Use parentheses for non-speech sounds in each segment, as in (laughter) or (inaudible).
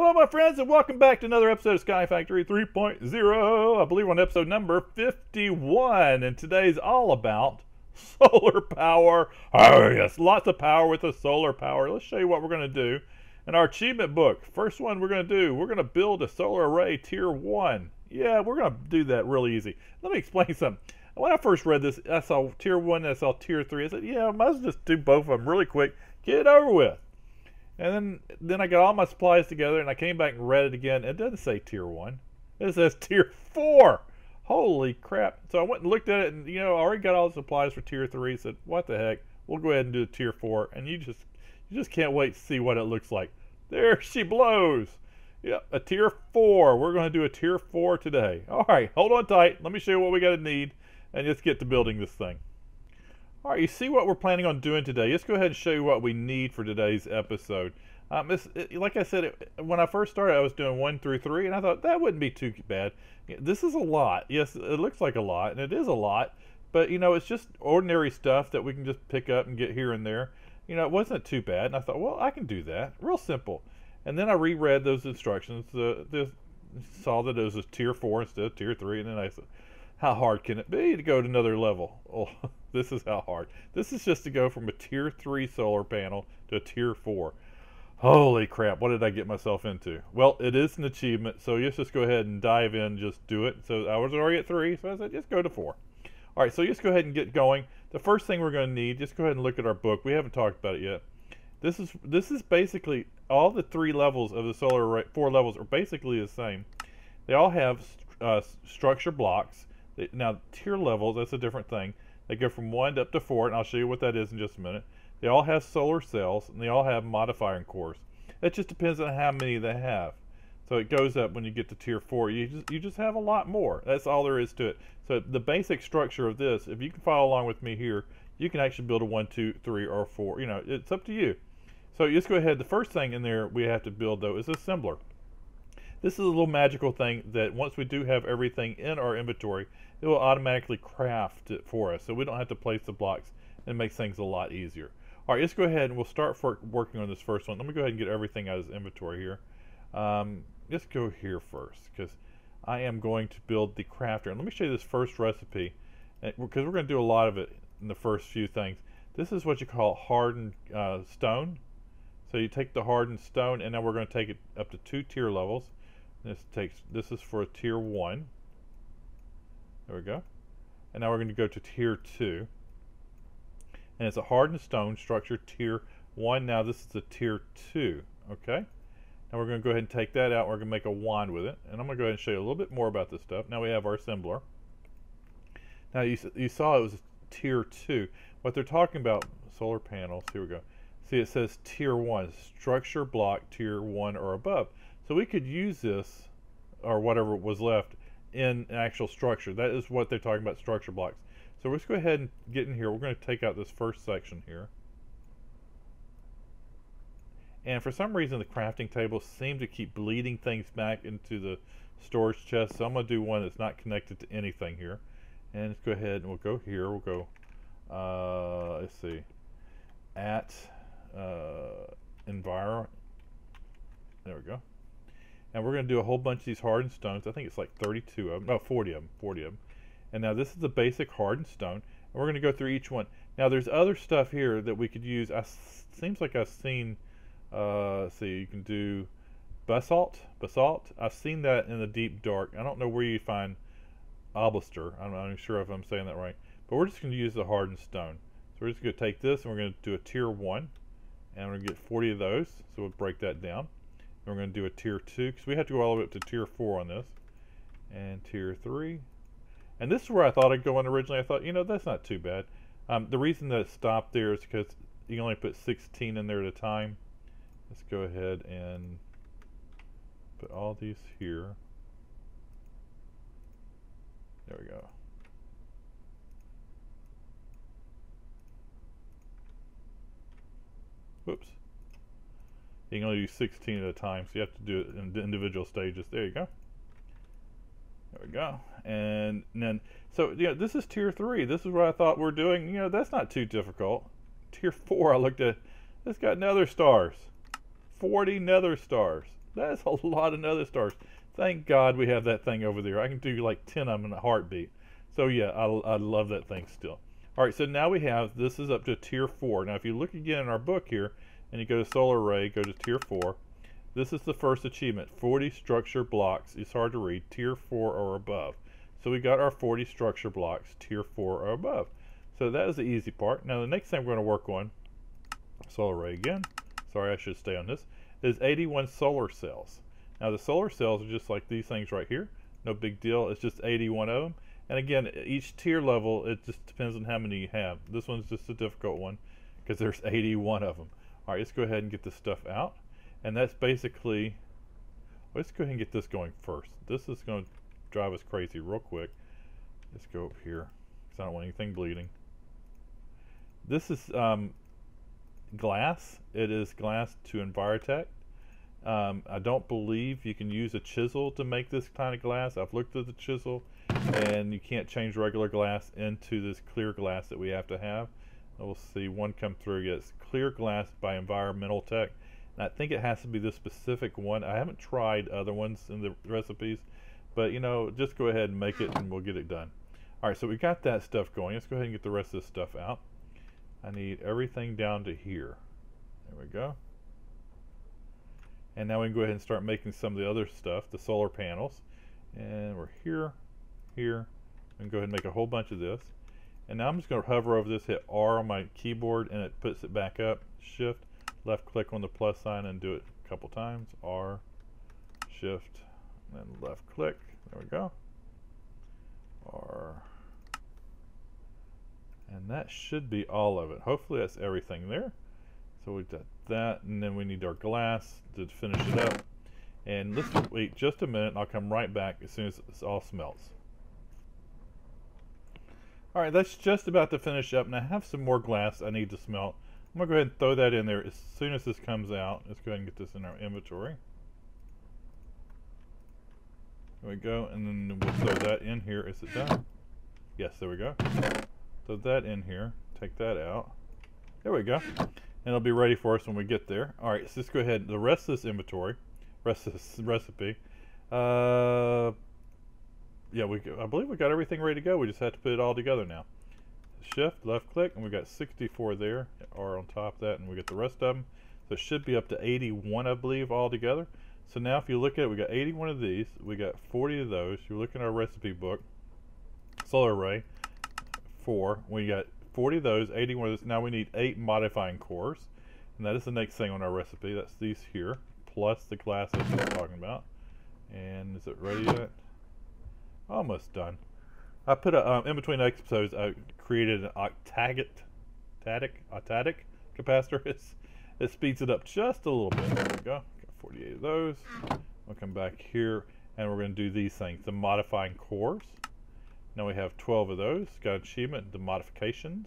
Hello, my friends, and welcome back to another episode of Sky Factory 3.0. I believe we're on episode number 51, and today's all about (laughs) solar power. Oh, yes, lots of power with the solar power. Let's show you what we're going to do. In our achievement book, first one we're going to do, we're going to build a solar array tier 1. Yeah, we're going to do that really easy. Let me explain (laughs) something. When I first read this, I saw tier 1, I saw tier 3. I said, yeah, I might as well just do both of them really quick, get it over with. And then, then I got all my supplies together and I came back and read it again. It doesn't say tier one. It says tier four. Holy crap. So I went and looked at it and, you know, I already got all the supplies for tier three. Said, what the heck? We'll go ahead and do a tier four. And you just, you just can't wait to see what it looks like. There (laughs) she blows. Yep, a tier four. We're going to do a tier four today. All right, hold on tight. Let me show you what we got to need and let's get to building this thing. All right, you see what we're planning on doing today. Let's go ahead and show you what we need for today's episode. Um, it, like I said, it, when I first started, I was doing one through three, and I thought that wouldn't be too bad. This is a lot. Yes, it looks like a lot, and it is a lot, but you know, it's just ordinary stuff that we can just pick up and get here and there. You know, it wasn't too bad, and I thought, well, I can do that. Real simple. And then I reread those instructions. Uh, saw that it was a tier four instead of tier three, and then I said, how hard can it be to go to another level? (laughs) Oh, this is how hard. This is just to go from a tier 3 solar panel to a tier 4. Holy crap, what did I get myself into? Well, it is an achievement, so let's just go ahead and dive in, just do it. So I was already at 3, so I said just go to 4. All right, so just go ahead and get going. The first thing we're going to need, just go ahead and look at our book. We haven't talked about it yet. This is this is basically all the three levels of the solar array, four levels are basically the same. They all have uh, structure blocks now, tier levels, that's a different thing. They go from 1 up to 4, and I'll show you what that is in just a minute. They all have solar cells, and they all have modifying cores. It just depends on how many they have. So it goes up when you get to tier 4. You just, you just have a lot more. That's all there is to it. So the basic structure of this, if you can follow along with me here, you can actually build a 1, 2, 3, or 4. You know, it's up to you. So just go ahead. The first thing in there we have to build, though, is assembler. This is a little magical thing that once we do have everything in our inventory, it will automatically craft it for us. So we don't have to place the blocks and it makes things a lot easier. All right, let's go ahead and we'll start for working on this first one. Let me go ahead and get everything out of inventory here. Um, let's go here first because I am going to build the crafter. And let me show you this first recipe because we're going to do a lot of it in the first few things. This is what you call hardened uh, stone. So you take the hardened stone and now we're going to take it up to two tier levels. This takes this is for a tier one. There we go. And now we're going to go to tier two. And it's a hardened stone structure tier one. Now this is a tier two. Okay. Now we're going to go ahead and take that out. We're going to make a wand with it. And I'm going to go ahead and show you a little bit more about this stuff. Now we have our assembler. Now you, you saw it was tier two. What they're talking about, solar panels, here we go. See it says tier one, structure block tier one or above. So we could use this, or whatever was left, in actual structure. That is what they're talking about, structure blocks. So let's go ahead and get in here. We're going to take out this first section here. And for some reason, the crafting tables seem to keep bleeding things back into the storage chest. So I'm going to do one that's not connected to anything here. And let's go ahead and we'll go here. We'll go, uh, let's see, at uh, environment. There we go. And we're going to do a whole bunch of these hardened stones. I think it's like 32 of them. No, 40 of them. 40 of them. And now this is the basic hardened stone. And we're going to go through each one. Now there's other stuff here that we could use. I, seems like I've seen, uh, see, you can do basalt. Basalt. I've seen that in the deep dark. I don't know where you find obelister. I'm not even sure if I'm saying that right. But we're just going to use the hardened stone. So we're just going to take this and we're going to do a tier 1. And we're going to get 40 of those. So we'll break that down. Then we're going to do a tier 2 because we have to go all the way up to tier 4 on this. And tier 3. And this is where I thought I'd go in originally. I thought, you know, that's not too bad. Um, the reason that it stopped there is because you only put 16 in there at a time. Let's go ahead and put all these here. There we go. Whoops. You can only do 16 at a time, so you have to do it in individual stages. There you go. There we go. And then, so, you know, this is tier 3. This is what I thought we're doing. You know, that's not too difficult. Tier 4, I looked at, it's got nether stars. 40 nether stars. That's a lot of nether stars. Thank God we have that thing over there. I can do like 10 of them in a heartbeat. So yeah, I, I love that thing still. All right, so now we have, this is up to tier 4. Now if you look again in our book here, and you go to solar array, go to tier 4, this is the first achievement, 40 structure blocks. It's hard to read, tier 4 or above. So we got our 40 structure blocks, tier 4 or above. So that is the easy part. Now the next thing we're going to work on, solar array again, sorry I should stay on this, is 81 solar cells. Now the solar cells are just like these things right here. No big deal. It's just 81 of them. And again, each tier level, it just depends on how many you have. This one's just a difficult one because there's 81 of them. All right, let's go ahead and get this stuff out. And that's basically, let's go ahead and get this going first. This is going to drive us crazy real quick. Let's go up here because I don't want anything bleeding. This is um, glass. It is glass to Envirotech. Um, I don't believe you can use a chisel to make this kind of glass. I've looked at the chisel and you can't change regular glass into this clear glass that we have to have. We'll see one come through. Yes, clear glass by Environmental Tech. And I think it has to be this specific one. I haven't tried other ones in the recipes, but you know, just go ahead and make it and we'll get it done. All right, so we got that stuff going. Let's go ahead and get the rest of this stuff out. I need everything down to here. There we go. And now we can go ahead and start making some of the other stuff, the solar panels. And we're here, here, and go ahead and make a whole bunch of this. And now I'm just going to hover over this, hit R on my keyboard, and it puts it back up. Shift, left click on the plus sign and do it a couple times. R, Shift, and then left click. There we go. R. And that should be all of it. Hopefully that's everything there. So we've got that, and then we need our glass to finish it up. And let's wait just a minute, I'll come right back as soon as this all smelts. Alright, that's just about to finish up, and I have some more glass I need to smelt. I'm going to go ahead and throw that in there as soon as this comes out. Let's go ahead and get this in our inventory. There we go, and then we'll throw that in here. Is it done? Yes, there we go. Throw that in here. Take that out. There we go and it'll be ready for us when we get there. All right, so let's go ahead. The rest of this inventory, rest of this recipe, uh, yeah, we I believe we got everything ready to go. We just have to put it all together now. Shift, left click, and we got 64 there, or on top of that, and we get the rest of them. So it should be up to 81, I believe, all together. So now if you look at it, we got 81 of these, we got 40 of those. You look in our recipe book, solar array, four. We got 40 of those, 81 of those. Now we need eight modifying cores. And that is the next thing on our recipe. That's these here, plus the glasses was talking about. And is it ready yet? Almost done. I put a, um, in between episodes, I created an octagot, octatic, octadic capacitor. It's, (laughs) it speeds it up just a little bit. There we go. Got 48 of those. We'll come back here and we're going to do these things. The modifying cores. Now we have 12 of those. Got achievement, the modifications.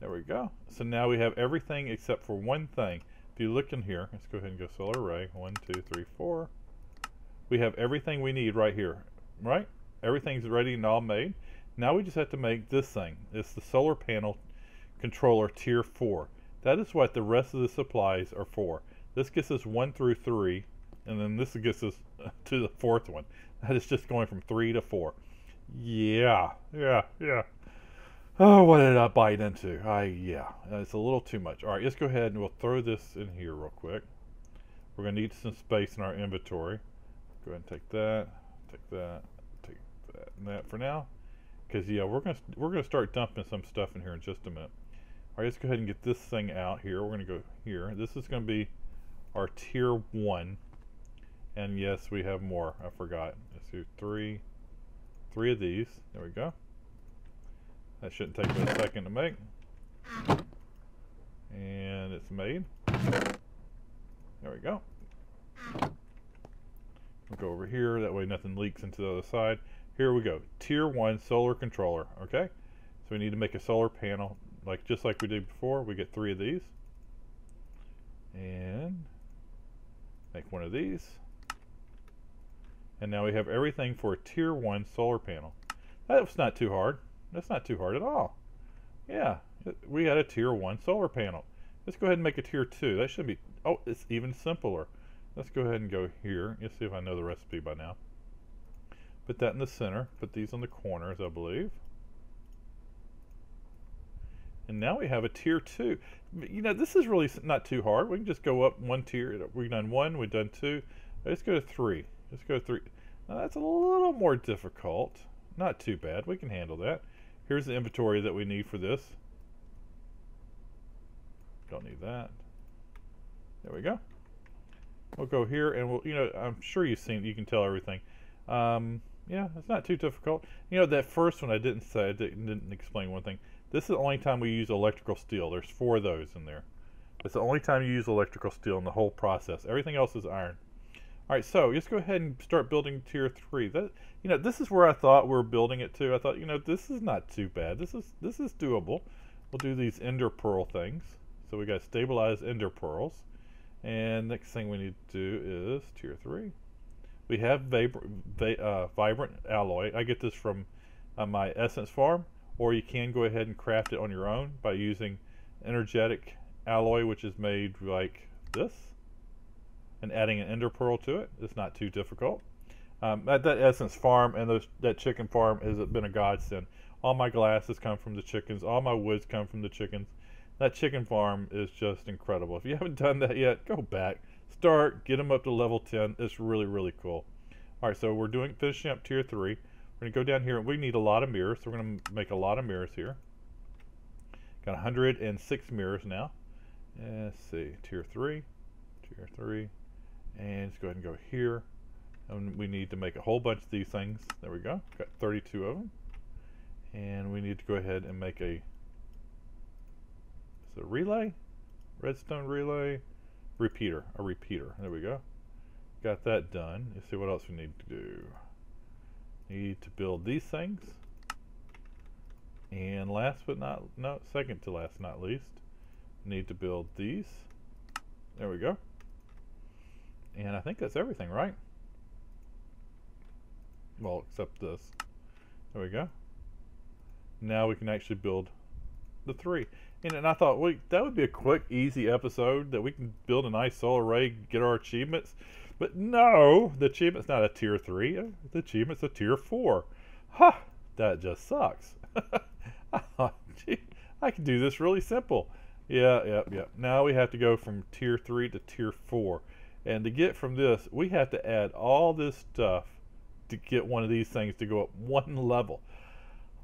There we go. So now we have everything except for one thing. If you look in here, let's go ahead and go solar array. One, two, three, four. We have everything we need right here, right? Everything's ready and all made. Now we just have to make this thing. It's the solar panel controller tier 4. That is what the rest of the supplies are for. This gets us 1 through 3, and then this gets us (laughs) to the fourth one. That is just going from 3 to 4. Yeah, yeah, yeah. Oh, what did I bite into? I, yeah, it's a little too much. All right, let's go ahead and we'll throw this in here real quick. We're going to need some space in our inventory. Go ahead and take that, take that, that, for now. Because, yeah, we're to we're gonna start dumping some stuff in here in just a minute. All right, let's go ahead and get this thing out here. We're to go here. This is to be our tier 1. And yes, we have more. I forgot. Let's do three, three of these. There we go. That shouldn't take a second to make. And it's made. There we go. We'll go over here, that way nothing leaks into the other side. Here we go, tier one solar controller, okay? So we need to make a solar panel, like just like we did before. We get three of these. And make one of these. And now we have everything for a tier 1 solar panel. That's not too hard. That's not too hard at all. Yeah, we got a tier 1 solar panel. Let's go ahead and make a tier 2. That should be, oh, it's even simpler. Let's go ahead and go here. Let's see if I know the recipe by now. Put that in the center. Put these on the corners, I believe. And now we have a tier 2. You know, this is really not too hard. We can just go up one tier. We've done 1, we've done 2. Let's go to 3. Let's go to 3. Now that's a little more difficult. Not too bad. We can handle that. Here's the inventory that we need for this. Don't need that. There we go. We'll go here and we'll, you know, I'm sure you've seen, you can tell everything. Um, yeah, it's not too difficult. You know, that first one I didn't say, I didn't, didn't explain one thing. This is the only time we use electrical steel. There's four of those in there. It's the only time you use electrical steel in the whole process. Everything else is iron. All right, so let's go ahead and start building tier three. That you know, this is where I thought we are building it to. I thought, you know, this is not too bad. This is this is doable. We'll do these ender pearl things. So we got stabilized ender pearls. And next thing we need to do is tier three. We have uh, vibrant alloy. I get this from uh, my Essence farm, or you can go ahead and craft it on your own by using energetic alloy, which is made like this and adding an ender pearl to it. It's not too difficult. Um, at that Essence farm and those, that chicken farm has been a godsend. All my glasses come from the chickens. All my woods come from the chickens. That chicken farm is just incredible. If you (laughs) haven't done that yet, go back. Start, get them up to level 10. It's really, really cool. All right, so we're doing finishing up tier 3. We're going to go down here. And we need a lot of mirrors, so we're going to make a lot of mirrors here. Got 106 mirrors now. Let's see, tier 3, tier 3, and let's go ahead and go here. And we need to make a whole bunch of these things. There we go. Got 32 of them. And we need to go ahead and make a, is a relay? Redstone relay? Repeater. A repeater. There we go. Got that done. Let's see what else we need to do. Need to build these things. And last but not, no, second to last not least, need to build these. There we go. And I think that's everything, right? Well, except this. There we go. Now we can actually build the three. And, and I thought, wait, that would be a quick, easy episode that we can build a nice solar array, get our achievements. But no, the achievement's not a tier three. Uh, the achievement's a tier four. Ha! Huh, that just sucks. (laughs) I thought, gee, I can do this really simple. Yeah, yeah, yeah. Now we have to go from tier three to tier four. And to get from this, we have to add all this stuff to get one of these things to go up one level.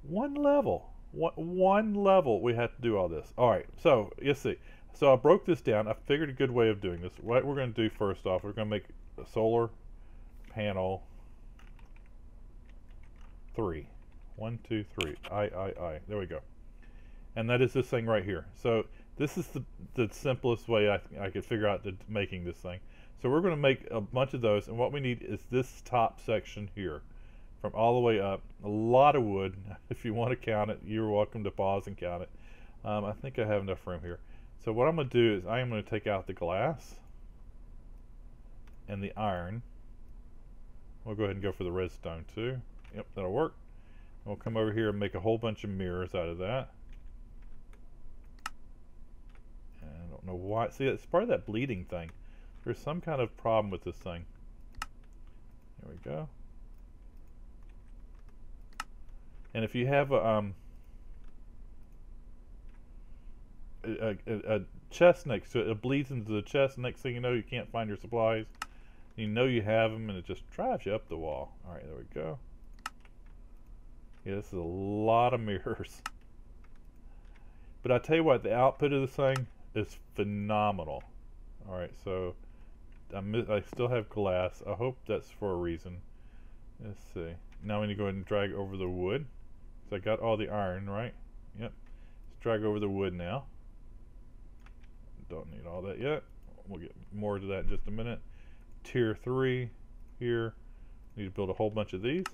One level. One, level we have to do all this. All right, so let's see. So I broke this down. I figured a good way of doing this. What we're going to do first off, we're going to make a solar panel three. One, two, three. I, I, I. There we go. And that is this thing right here. So this is the, the simplest way I, I could figure out the, making this thing. So we're going to make a bunch of those, and what we need is this top section here, from all the way up. A lot of wood. (laughs) If you want to count it, you're welcome to pause and count it. Um, I think I have enough room here. So what I'm going to do is I am going to take out the glass and the iron. We'll go ahead and go for the redstone too. Yep, that'll work. We'll come over here and make a whole bunch of mirrors out of that. And I don't know why. See, it's part of that bleeding thing. There's some kind of problem with this thing. There we go. And if you have a, um, a, a, a, chest next to it, it bleeds into the chest. Next thing you know, you can't find your supplies. You know you have them, and it just drives you up the wall. All right, there we go. Yeah, this is a lot of mirrors. (laughs) But I tell you what, the output of this thing is phenomenal. All right, so I, I still have glass. I hope that's for a reason. Let's see. Now we need to go ahead and drag over the wood. So I got all the iron, right? Yep. Let's drag over the wood now. Don't need all that yet. We'll get more to that in just a minute. Tier 3 here. Need to build a whole bunch of these.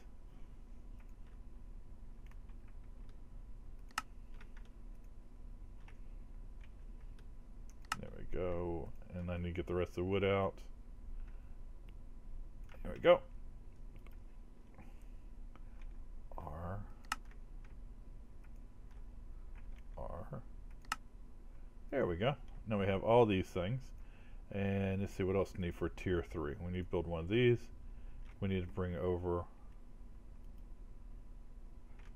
There we go and I need to get the rest of the wood out. There we go. R. R. There we go. Now we have all these things. And let's see what else we need for tier 3. We need to build one of these. We need to bring over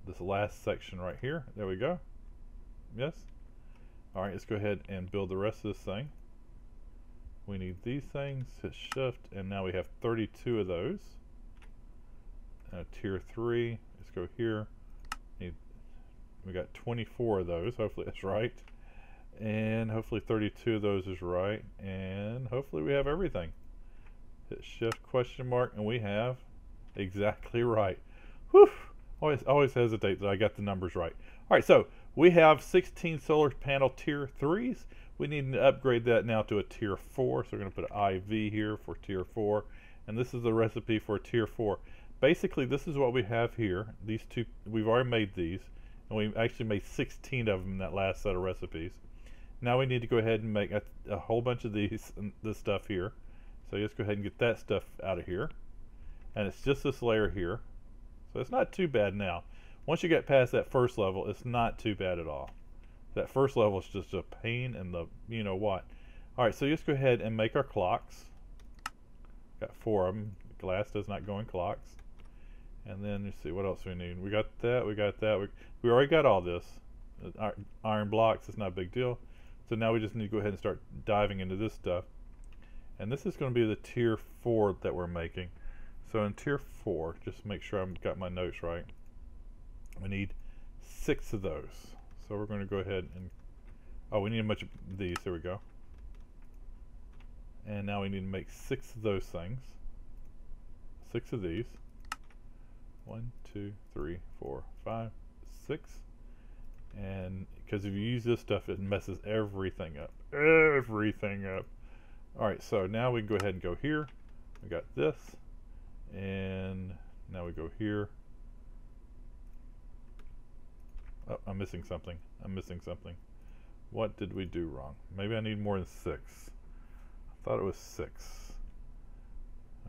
this last section right here. There we go. Yes? Alright, let's go ahead and build the rest of this thing. We need these things, hit shift, and now we have 32 of those. Uh, tier 3, let's go here. Need, we got 24 of those, hopefully that's (laughs) right. And hopefully 32 of those is right. And hopefully we have everything. Hit shift question mark, and we have exactly (laughs) right. Whew! Always, always hesitate that I got the numbers right. All right, so we have 16 solar panel tier 3s. We need to upgrade that now to a tier 4. So we're going to put an IV here for tier 4. And this is the recipe for a tier 4. Basically, this is what we have here. These two, we've already made these. And we actually made 16 of them in that last set of recipes. Now we need to go ahead and make a, a whole bunch of these, this stuff here. So let's go ahead and get that stuff out of here. And it's just this layer here. So it's not too bad now. Once you get past that first level, it's not too bad at all. That first level is just a pain in the you know what. Alright, so let's go ahead and make our clocks. Got four of them. Glass does not go in clocks. And then let's see what else we need. We got that, we got that. We, we already got all this. Uh, iron blocks, it's not a big deal. So now we just need to go ahead and start diving into this stuff. And this is going to be the tier 4 that we're making. So in tier 4, just make sure I've got my notes right. We need six of those. So we're going to go ahead and, oh, we need a bunch of these. There we go. And now we need to make six of those things. Six of these. One, two, three, four, five, six. And because if you use this stuff, it messes everything up. Everything up. Alright, so now we can go ahead and go here. We got this. And now we go here. Oh, I'm missing something. I'm missing something. What did we do wrong? Maybe I need more than six. I thought it was six.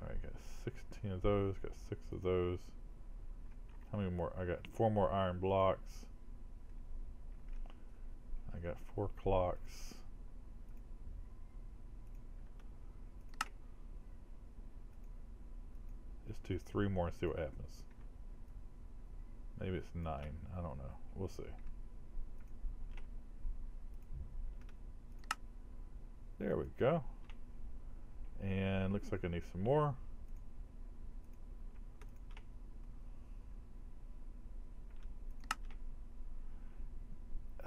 Alright, got 16 of those, got six of those. How many more? I got four more iron blocks. I got four clocks. Let's do three more and see what happens. Maybe it's nine. I don't know. We'll see. There we go. And looks like I need some more.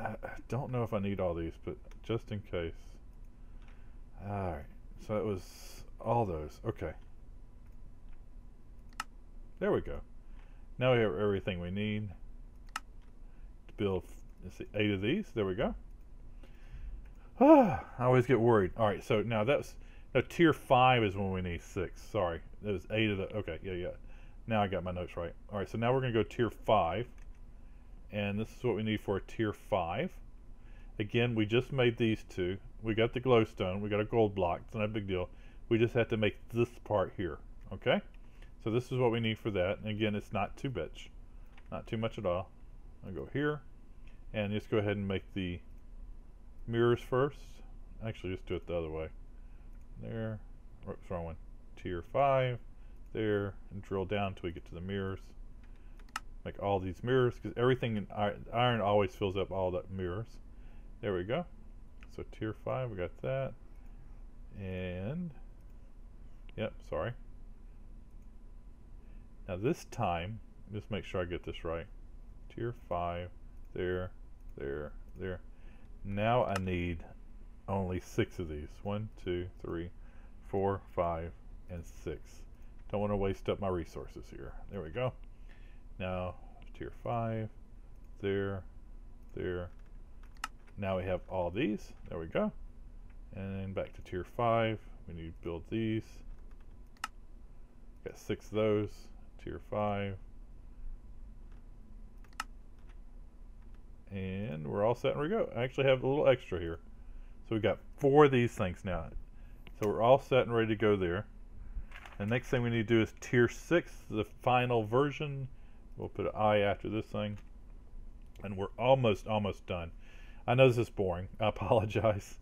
I don't know if I need all these, but just in case. Alright, so it was all those. Okay. There we go. Now we have everything we need to build let's see, eight of these. There we go. Ah, (sighs) I always get worried. All right, so now that's no tier five is when we need six. Sorry, there's eight of the. Okay, yeah, yeah. Now I got my notes right. All right, so now we're gonna go tier five, and this is what we need for a tier five. Again, we just made these two. We got the glowstone. We got a gold block. It's not a big deal. We just have to make this part here. Okay. So this is what we need for that. And again, it's not too much. Not too much at all. I'll go here. And just go ahead and make the mirrors first. Actually, just do it the other way. There. Oops, wrong one. Tier 5. There. And drill down until we get to the mirrors. Make all these mirrors. Because everything in iron always fills up all the mirrors. There we go. So tier 5, we got that. And... Yep, sorry. Now this time, just make sure I get this right. Tier 5, there, there, there. Now I need only six of these. One, two, three, four, five, and six. Don't want to waste up my resources here. There we go. Now, tier 5, there, there. Now we have all these. There we go. And then back to tier 5. We need to build these. Got six of those tier 5. And we're all set and we go. I actually have a little extra here. So we've got four of these things now. So we're all set and ready to go there. The next thing we need to do is tier 6, the final version. We'll put an I after this thing. And we're almost, almost done. I know this is boring. I (laughs) apologize.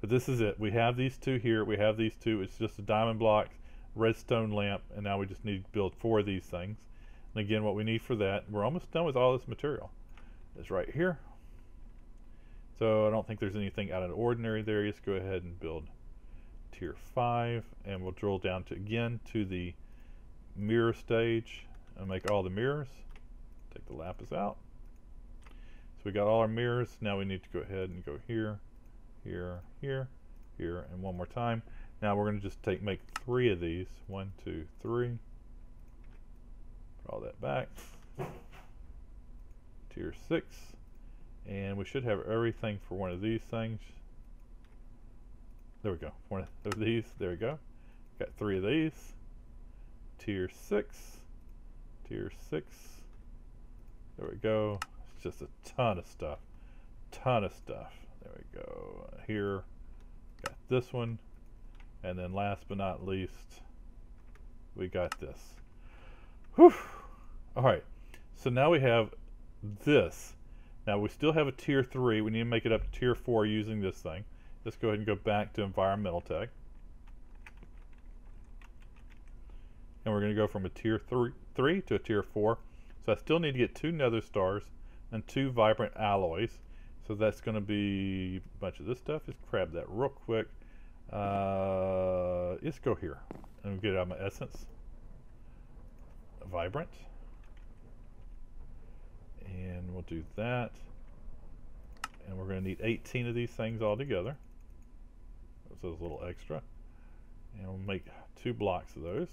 But this is it. We have these two here. We have these two. It's just a diamond block, redstone lamp, and now we just need to build four of these things. And again, what we need for that, we're almost done with all this material. Is right here. So I don't think there's anything out of ordinary there. Just go ahead and build tier 5 and we'll drill down to again to the mirror stage and make all the mirrors. Take the lapis out. So we got all our mirrors. Now we need to go ahead and go here, here, here, here, and one more time. Now we're going to just take make three of these. One, two, three. All that back. Tier 6 and we should have everything for one of these things there we go one of these there we go got three of these tier 6 tier 6 there we go. It's just a ton of stuff. Ton of stuff. There we go. Here got this one. And then last but not least we got this. Whew. all right. So now we have this. Now we still have a tier 3. We need to make it up to tier 4 using this thing. Let's go ahead and go back to environmental tech. And we're going to go from a tier three, 3 to a tier 4. So I still need to get two nether stars and two vibrant alloys. So that's going to be a bunch of this stuff. Just grab that real quick. Uh, let's go here and get out my essence. Vibrant and we'll do that and we're going to need 18 of these things all together so a little extra and we'll make two blocks of those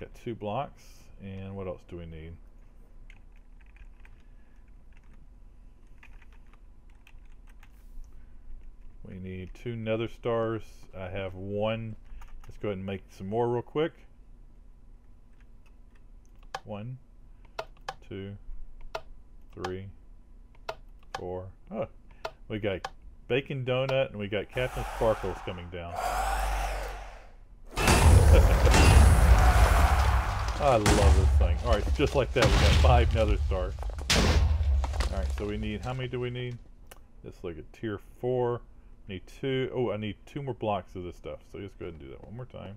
got two blocks and what else do we need we need two nether stars I have one let's go ahead and make some more real quick one, two, three, four. Oh, we got Bacon Donut and we got Captain Sparkles coming down. I love this thing. Alright, just like that, we got five nether stars. Alright, so we need, how many do we need? Let's look at tier four. Need two, oh, I need two more blocks of this stuff. So let's go ahead and do that one more time.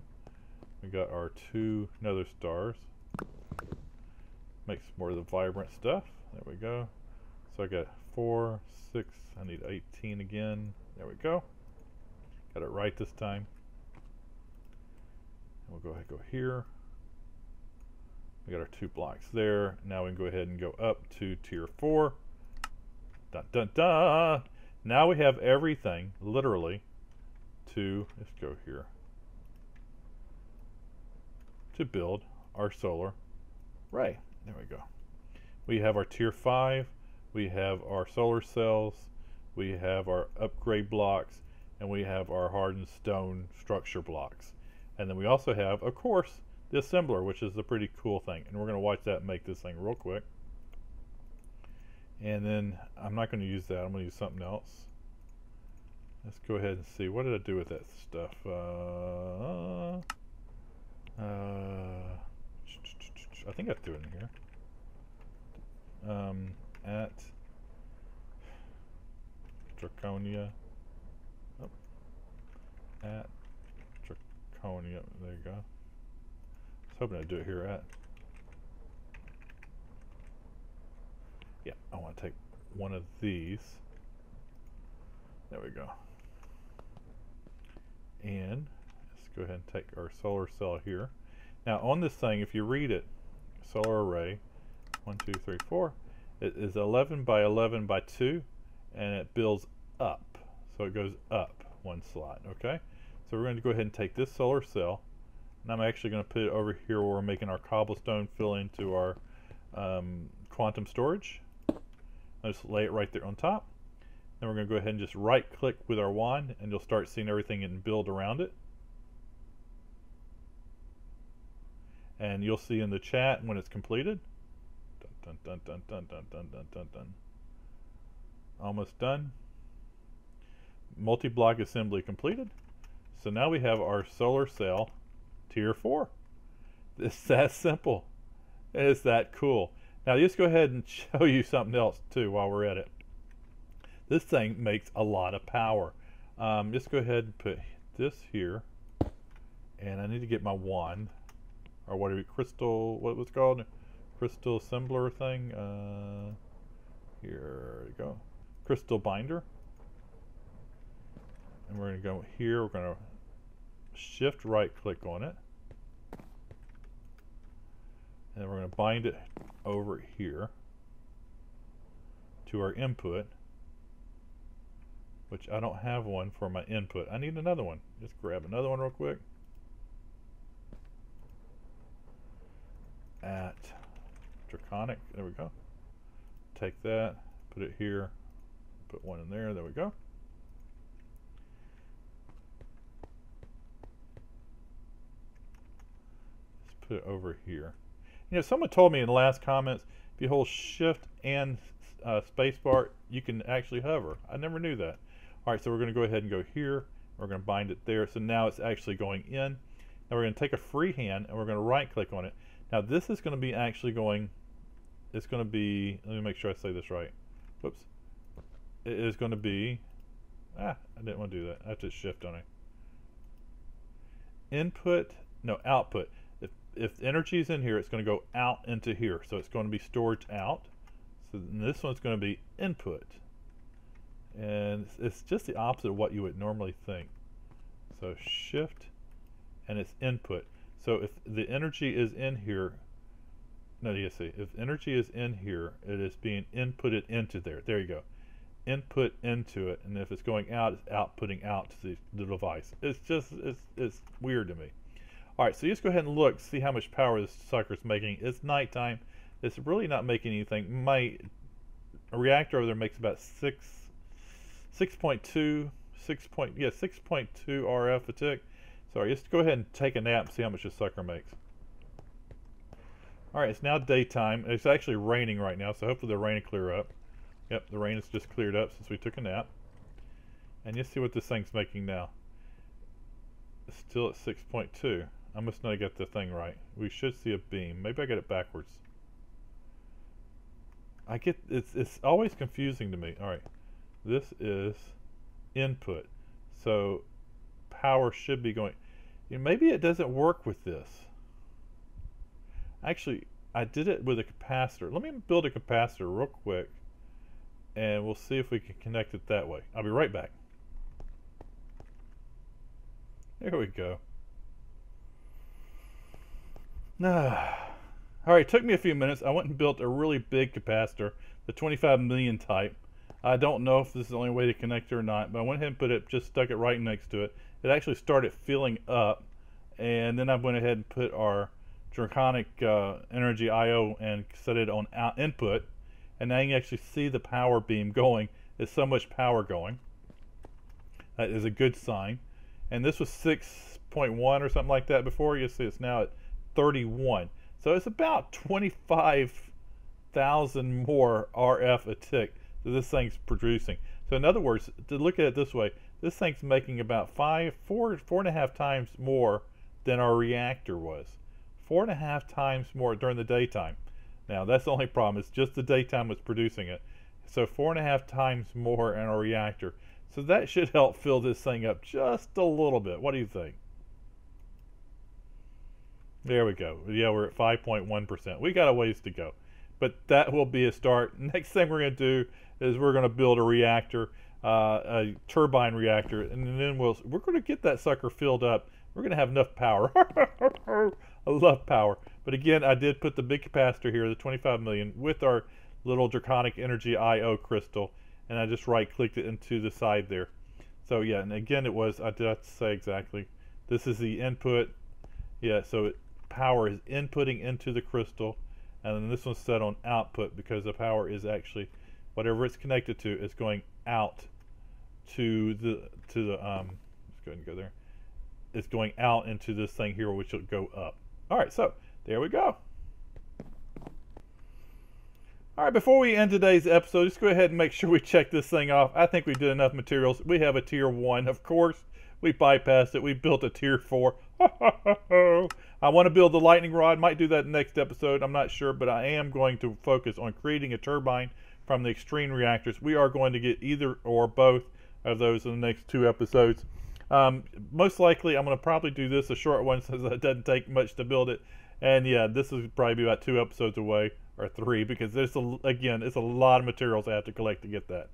We got our two nether stars. Make some more of the vibrant stuff. There we go. So I got four, six, I need 18 again. There we go. Got it right this time. We'll go ahead and go here. We got our two blocks there. Now we can go ahead and go up to tier four. Dun dun dun! Now we have everything, literally, to, let's go here, to build our solar ray. There we go. We have our tier 5, we have our solar cells, we have our upgrade blocks, and we have our hardened stone structure blocks. And then we also have, of course, assembler, which is a pretty cool thing. And we're going to watch that make this thing real quick. And then I'm not going to use that. I'm going to use something else. Let's go ahead and see. What did I do with that stuff? Uh, uh, I think I threw it in here. Um, at Draconic. Oh. At Draconic. There you go. Was hoping I'd do it here at. Yeah, I want to take one of these. There we go. And let's go ahead and take our solar cell here. Now on this thing, if you read it, solar array, one, two, three, four, it is 11 by 11 by 2, and it builds up. So it goes up one slot, okay? So we're going to go ahead and take this solar cell, and I'm actually going to put it over here where we're making our cobblestone fill into our um, quantum storage. I'll just lay it right there on top. Then we're going to go ahead and just right click with our wand and you'll start seeing everything and build around it. and you'll see in the chat when it's completed. Dun, dun, dun, dun, dun, dun, dun, dun, dun. Almost done. Multi-block assembly completed. So now we have our solar cell tier 4. It's that simple. It's that cool. Now let's go ahead and (laughs) show you something else too while we're at it. This thing makes a lot of power. Um, just go ahead and put this here. And I need to get my wand. Or what are we, crystal, what was called? Crystal assembler thing. Uh, here we go. Crystal binder. And we're going to go here. We're going to shift right click on it. And we're going to bind it over here to our input, which I don't have one for my input. I need another one. Just grab another one real quick. At Draconic, there we go. Take that, put it here, put one in there, there we go. Let's put it over here. You know, someone told me in the last comments, if you hold shift and uh, spacebar, you can actually hover. I never knew that. All right, so we're going to go ahead and go here. We're going to bind it there. So now it's actually going in. Now we're going to take a free hand and we're going to right click on it. Now this is going to be actually going, it's going to be, let me make sure I say this right. Whoops. It is going to be, ah, I didn't want to do that. I have to shift on it. Input, no, output. If, energy is in here, it's going to go out into here. So it's going to be storage out. So this one's going to be input. And it's, it's just the opposite of what you would normally think. So shift and it's input. So if the energy is in here, no, you see, if energy is in here, it is being inputted into there. There you go. Input into it, and if it's going out, it's outputting out to the, the device. It's just, it's, it's weird to me. All right, so just go ahead and look, see how much power this sucker's making. It's nighttime. It's really not making anything. My reactor over there makes about six, 6.2, 6 point, yeah, 6.2 RF a tick. Sorry, just go ahead and take a nap and see how much this sucker makes. All right, it's now daytime. It's actually raining right now, so hopefully the rain will clear up. Yep, the rain has just cleared up since we took a nap. And you see what this thing's making now. It's still at 6.2. I must not get the thing right. We should see a beam. Maybe I get it backwards. I get it's it's always confusing to me. All right, this is input, so power should be going. You know, maybe it doesn't work with this. Actually, I did it with a capacitor. Let me build a capacitor real quick, and we'll see if we can connect it that way. I'll be right back. There we go. (sighs) All right, took me a few minutes. I went and built a really big capacitor, the 25 million type. I don't know if this is the only way to connect it or not, but I went ahead and put it, just stuck it right next to it. It actually started filling up, and then I went ahead and put our Draconic uh, Energy I.O. and set it on out input, and now you can actually see the power beam going. There's so much power going. That is a good sign. And this was 6.1 or something like that before. You see it's now at 31. So it's about 25,000 more RF a tick that this thing's producing. So in other words, to look at it this way, this thing's making about five, four, four and a half times more than our reactor was. Four and a half times more during the daytime. Now that's the only problem, it's just the daytime was producing it. So four and a half times more in our reactor. So that should help fill this thing up just a little bit. What do you think? There we go. Yeah, we're at 5.1%. We got a ways to go. But that will be a start. (laughs) Next thing we're going to do is we're going to build a reactor, uh, a turbine reactor, and then we'll, we're going to get that sucker filled up. We're going to have enough power. (laughs) I love power. But again, I did put the big capacitor here, the 25 million, with our little Draconic Energy IO crystal, and I just right-clicked it into the side there. So yeah, and again, it was, I did have to say exactly, this is the input. Yeah, so it, power is inputting into the crystal and then this one's set on output because the power is actually whatever it's connected to is going out to the to the um let's go ahead and go there. It's going out into this thing here which will go up. All right so there we go. All right before we end today's episode just go ahead and make sure we check this thing off. I think we did enough materials. We have a tier one of course we bypassed it. We built a tier four. (laughs) I want to build the lightning rod. Might do that next episode. I'm not sure, but I am going to focus on creating a turbine from the extreme reactors. We are going to get either or both of those in the next two episodes. Um, most likely, I'm going to probably do this a short one (laughs) since it doesn't take much to build it. And yeah, this is probably about two episodes away or three because there's a, again, it's a lot of materials I have to collect to get that.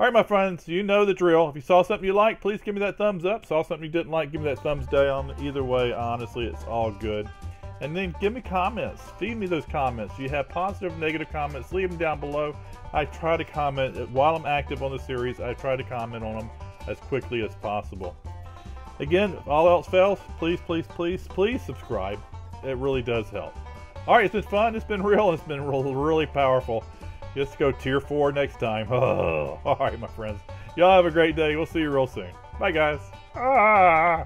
All right, my friends, you know the drill. If you saw something you like, please give me that thumbs up. Saw something you didn't like, give me that thumbs down. Either way, honestly, it's all good. And then give me comments. Feed me those comments. You have positive, negative comments. Leave them down below. I try to comment while I'm active on the series. I try to comment on them as quickly as possible. Again, if all else fails, please, please, please, please subscribe. It really does help. All right, it's been fun. It's been real. It's been really powerful. Just go tier four next time. Oh, (laughs) all right, my friends. Y'all have a great day. We'll see you real soon. Bye, guys. Ah.